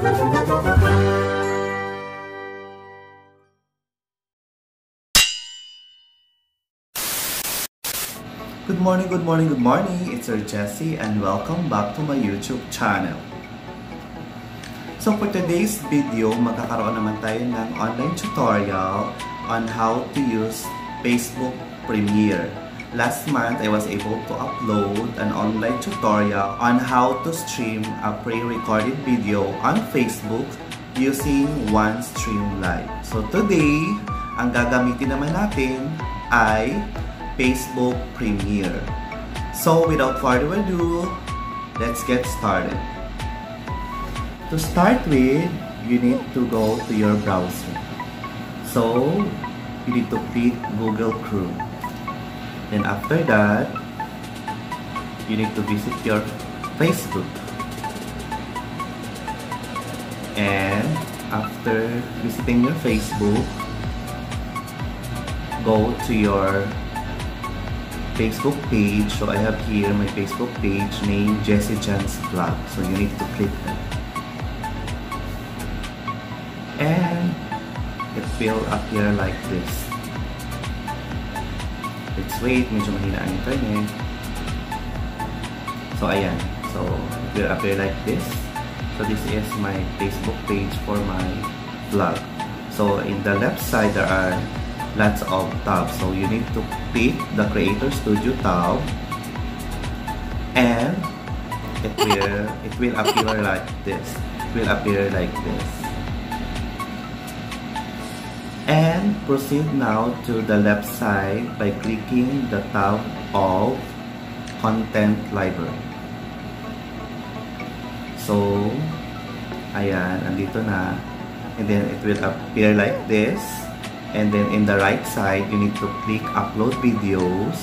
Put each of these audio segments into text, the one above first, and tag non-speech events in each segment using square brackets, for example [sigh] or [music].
Good morning, good morning, good morning. It's Sir Jesse and welcome back to my YouTube channel. So for today's video, magkakaroon naman tayo ng online tutorial on how to use Facebook Premiere. Last month, I was able to upload an online tutorial on how to stream a pre-recorded video on Facebook using OneStream Live. So today, ang gagamitin naman natin ay Facebook Premiere. So without further ado, let's get started. To start with, you need to go to your browser. So you need to click Google Chrome. Then after that, you need to visit your Facebook. And after visiting your Facebook, go to your Facebook page. So I have here my Facebook page named Jesse Jan's Vlog. So you need to click that. And it will appear like this. Let's wait, medyo mahina ang internet. So ayan. So it will appear like this. So this is my Facebook page for my vlog. So in the left side there are lots of tabs. So you need to click the Creator Studio tab and it will it will appear like this. It will appear like this. Proceed now to the left side by clicking the tab of Content Library. So, ayan, andito na. And then it will appear like this. And then in the right side, you need to click upload videos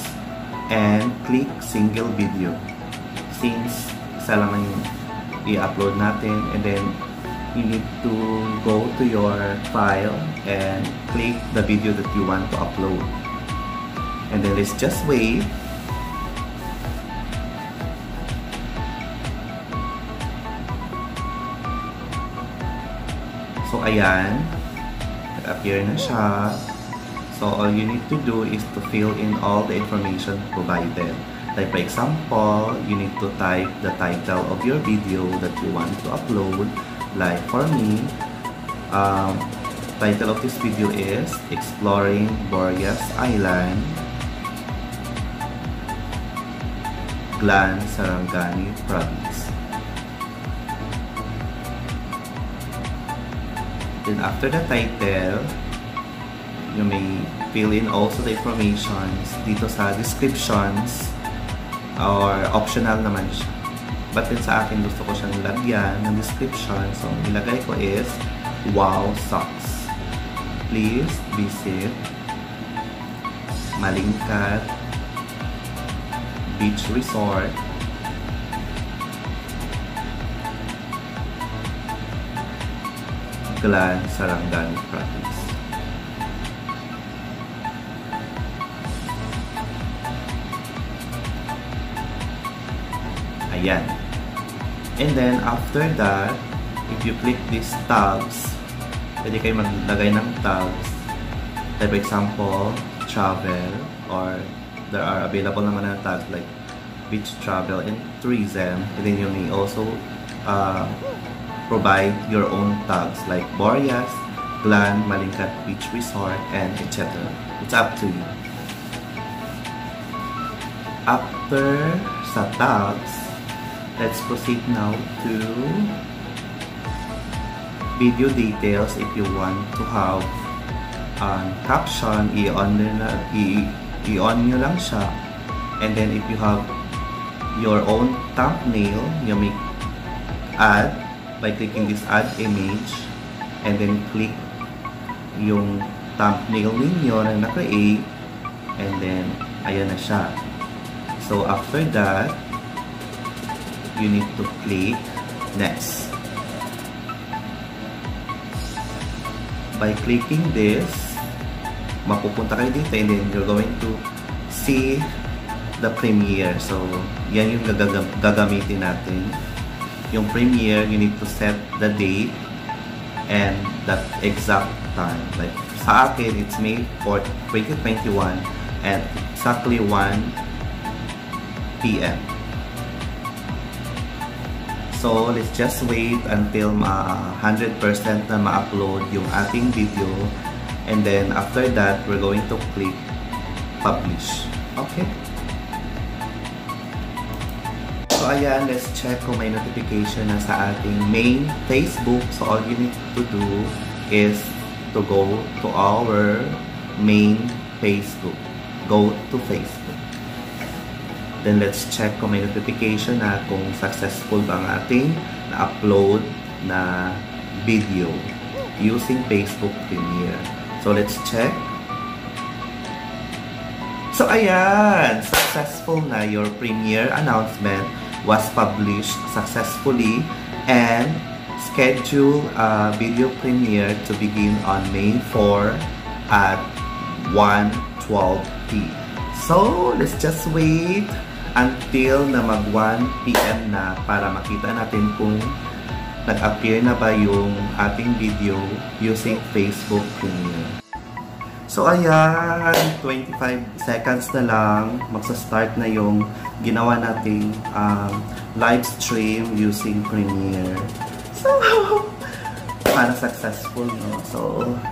and click single video. Since isa lang i-upload natin and then you need to go to your file and click the video that you want to upload. And then let's just wait. So ayan, appear na siya. So, all you need to do is to fill in all the information provided. Like, for example, you need to type the title of your video that you want to upload. Like, for me, um, title of this video is Exploring Boreas Island, Glan, Sarangani Province. Then after the title, you may fill in also the informations dito sa descriptions or optional naman siya. But then sa akin, gusto ko siyang lagyan ng description. So, nilagay ko is Wow Socks. Please visit Malingkat Beach Resort Glan, Sarangani Province. Ayan. And then, after that, if you click these tabs, pwede kayo maglagay ng tabs. Like, for example, travel, or there are available naman na tags like beach travel and tourism. And then you may also uh, provide your own tags like Boreas, Glan, Malingkat Beach Resort, and etc. It's up to you. After sa tags, let's proceed now to video details if you want to have um, caption, i-on nyo, nyo lang siya. And then if you have your own thumbnail, you may add by clicking this add image and then click yung thumbnail ninyo na na-create and then ayan na siya. So after that, you need to click next. By clicking this, mapupunta kayo dito and then you're going to see the premiere. So, yan yung gagam gagamitin natin yung premiere, you need to set the date and that exact time. Like, sa akin, it's May 4, 2021 at exactly 1 p.m. So, let's just wait until ma 100% na ma-upload yung ating video. And then, after that, we're going to click publish. Okay? So, ayan, let's check kung may notification na sa ating main Facebook. So, all you need to do is to go to our main Facebook. Go to Facebook. Then let's check kung may notification na kung successful ba ang ating na-upload na video using Facebook Premiere. So let's check. So ayan, successful na your Premiere announcement was published successfully and schedule a video premiere to begin on May 4 at 1.12 p. So, let's just wait until na mag 1 p.m. na para makita natin kung nag-appear na ba yung ating video using Facebook Premiere. So ayan, 25 seconds na lang, magsa-start na yung ginawa nating um, live stream using Premiere. So, [laughs] para successful, no? So,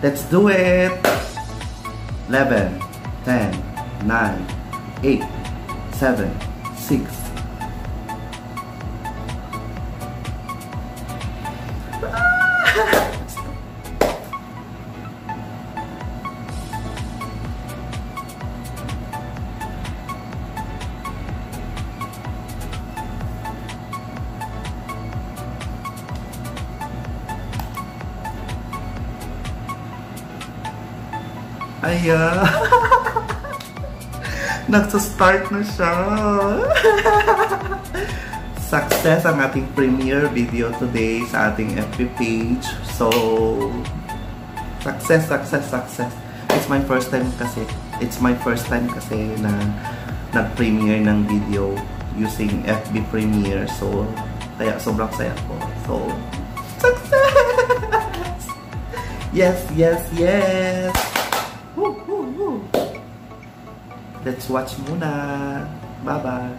let's do it! 11, 10, nine, eight, seven, six. Aiyah [laughs] Nagsa-start na siya. [laughs] Success ang ating premiere video today sa ating FB page. So, success, success, success. It's my first time kasi, it's my first time kasi na nag-premiere ng video using FB Premiere. So, kaya sobrang saya ko. So, success! [laughs] Yes, yes, yes! Let's watch muna. Bye-bye.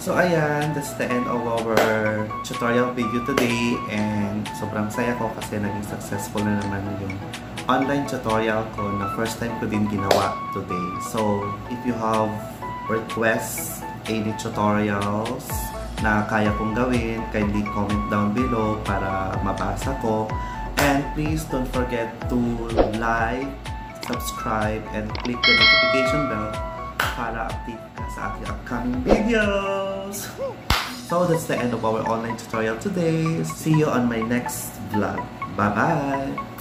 So ayan, that's the end of our tutorial video today and sobrang saya ko kasi naging successful na naman yung online tutorial ko na first time ko din ginawa today. So if you have requests, any tutorials na kaya kong gawin, kindly comment down below para mabasa ko. And please don't forget to like, subscribe, and click the notification bell para update ka sa aking upcoming videos. So that's the end of our online tutorial today. See you on my next vlog. Bye-bye!